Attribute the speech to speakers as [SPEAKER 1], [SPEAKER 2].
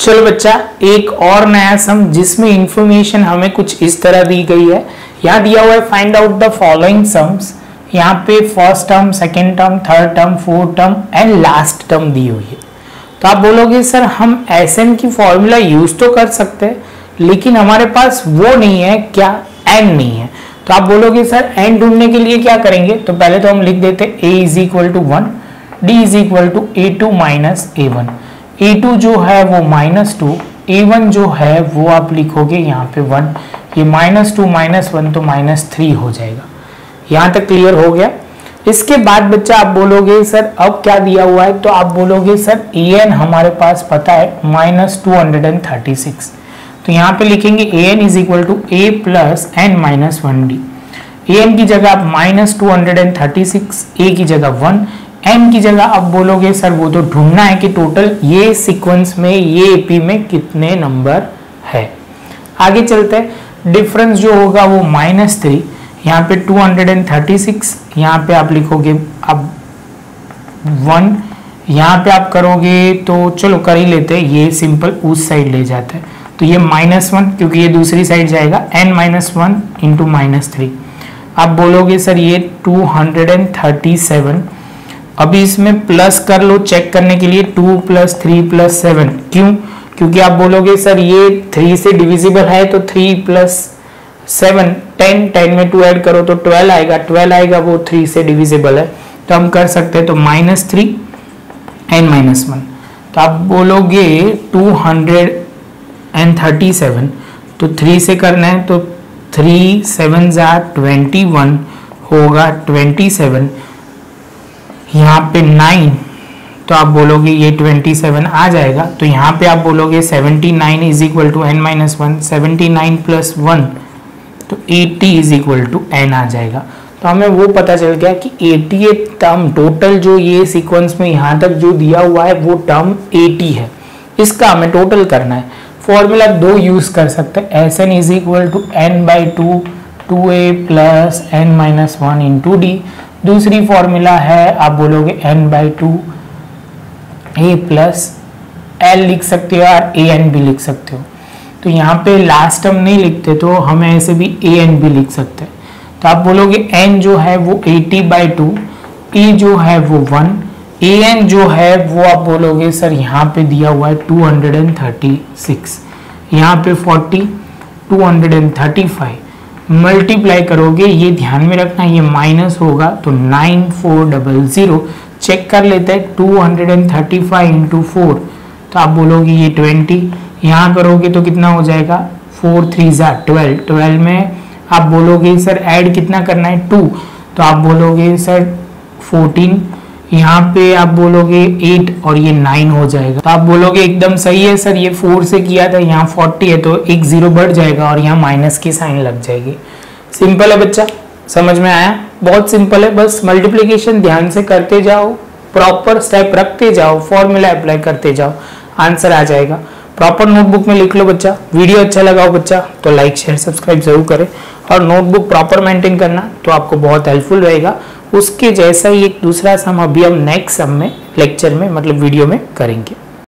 [SPEAKER 1] चलो बच्चा, एक और नया सम जिसमें इंफॉर्मेशन हमें कुछ इस तरह दी गई है। यहाँ दिया हुआ है find out the following sums यहाँ पे first term second term third term fourth term and last term दी हुई है। तो आप बोलोगे, सर, हम एस एन की फॉर्मूला यूज़ तो कर सकते हैं, लेकिन हमारे पास वो नहीं है, क्या एन नहीं है? तो आप बोलोगे, सर एन ढूँढने के लिए क्या करेंगे? तो पहले तो हम लिख देते A is equal to one D is equal to A two minus A one A two जो है वो माइनस टू ए वन जो है वो आप लिखोगे यहाँ पे वन ये माइनस टू माइनस वन तो माइनस थ्री हो जाएगा। यहाँ तक क्लियर हो गया। इसके बाद बच्चा आप बोलोगे, सर, अब क्या दिया हुआ है? तो आप बोलोगे, सर ए एन हमारे पास पता है minus two hundred and thirty six तो यहाँ पे लिखेंगे A N is equal to A plus N minus one D A N की जगह आप minus two hundred and thirty six A की जगह वन एन की जगह अब बोलोगे, सर, वो तो ढूंढना है कि टोटल ये सीक्वेंस में, ये एपी में कितने नंबर है? आगे चलते हैं। डिफरेंस जो होगा वो माइनस थ्री यहाँ पे 236 यहाँ पे आप लिखोगे अब वन यहाँ पे आप करोगे तो चलो कर ही लेते हैं। ये सिंपल उस साइड ले जाते हैं। तो ये माइनस वन क्योंकि ये दूसरी साइड जाएगा। N minus one into minus three आप बोलोगे, सर, ये 237 अभी इसमें प्लस कर लो चेक करने के लिए two plus three plus seven क्यों? क्योंकि आप बोलोगे, सर, ये थ्री से डिविजिबल है तो three plus seven ten ten में टू ऐड करो तो ट्वेल्व आएगा ट्वेल्व आएगा, वो थ्री से डिविजिबल है. तो हम कर सकते हैं तो minus three N minus one तो आप बोलोगे two hundred and thirty seven तो थ्री से करना है तो थ्री सेवन ज़ा ट्वेंटी वन होगा ट्वेंटी सेवन यहाँ पे नाइन तो आप बोलोगे ये ट्वेंटी सेवन आ जाएगा। तो यहाँ पे आप बोलोगे seventy nine is equal to N minus one seventy nine plus one तो 80 इज़ इक्वल टू एन आ जाएगा। तो हमें वो पता चल गया कि 88 टर्म टोटल जो ये सीक्वेंस में यहाँ तक जो दिया हुआ है, वो टर्म एटी है। इसका हमें टोटल करना है। फॉर्मूला दो यूज़ कर सकते हैं। S N is equal to N by two two A plus N minus one into D दूसरी फॉर्मूला है, आप बोलोगे N by two A plus L लिख सकते हो और ए एन भी लिख सकते हो। तो यहाँ पे लास्ट टर्म नहीं लिखते तो हम ऐसे भी ए एन भी लिख सकते हैं। तो आप बोलोगे एन जो है वो 80 बाई टू ए जो है वो वन ए एन जो है वो आप बोलोगे सर यहाँ पे दिया हुआ है 236 यहाँ पे 40 235 मल्टीप्लाई करोगे, ये ध्यान में रखना, ये माइनस होगा तो nine four double zero check कर लेते हैं two hundred and thirty five into four तो आप बोलोगे ये 20 यहाँ करोगे तो कितना हो जाएगा फोर थ्री ज़ा ट्वेल्व ट्वेल्व में आप बोलोगे, सर ऐड कितना करना है? टू तो आप बोलोगे, सर फोर्टीन यहाँ पे आप बोलोगे एट और ये नाइन हो जाएगा। तो आप बोलोगे एकदम सही है सर, ये फोर से किया था, यहाँ फोर्टी है तो एक ज़ीरो बढ़ जाएगा और यहाँ माइनस की साइन लग जाएगी। सिंपल है बच्चा? समझ में आया? बहुत सिंपल है, बस मल्टीप्लीकेशन ध्यान से करते जाओ प्रॉपर स्टेप रखते जाओ फॉर्मूला अप्लाई करते जाओ आंसर आ जाएगा। प्रॉपर नोटबुक में लिख लो बच्चा वीडियो अच्छा लगा हो बच्चा तो लाइक शेयर सब्सक्राइब ज़रूर करें। और नोटबुक प्रॉपर मेंटेन करना तो आपको बहुत हेल्पफुल रहेगा। उसके जैसा ही एक दूसरा सम अभी हम नेक्स्ट सम में लेक्चर में मतलब वीडियो में करेंगे।